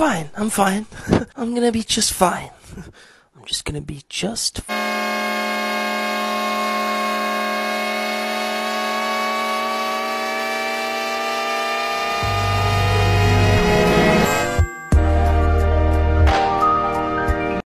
fine. I'm fine. I'm gonna be just fine. I'm just gonna be just.